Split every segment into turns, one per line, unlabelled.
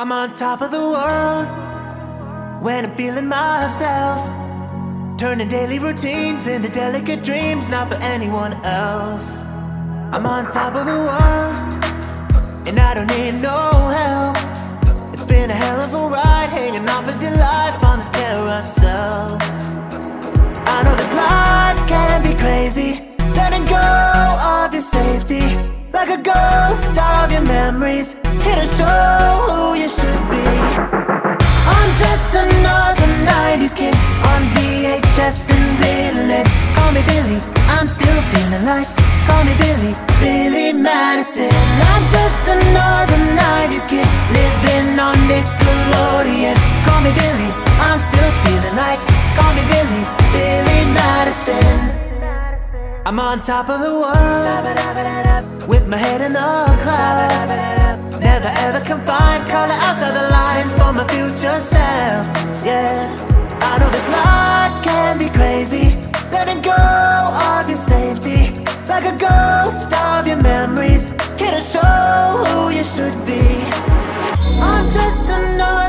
I'm on top of the world when I'm feeling myself. Turning daily routines into delicate dreams, not for anyone else. I'm on top of the world, and I don't need no help. It's been a hell of a ride, hanging off of your life on this carousel. I know this life can be crazy, letting go of your safety, like a ghost of your memories, here to show still feeling like. Call me Billy, Billy Madison. I'm just another 90s kid living on Nickelodeon. Call me Billy, I'm still feeling like. Call me Billy, Billy Madison. I'm on top of the world with my head in the clouds. Never ever confined, color outside the lines for my future self.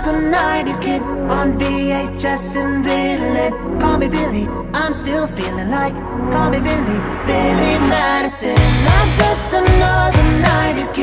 Another 90s kid on VHS and Ritalin. Call me Billy, I'm still feeling like. Call me Billy, Billy Madison. I'm just another 90s kid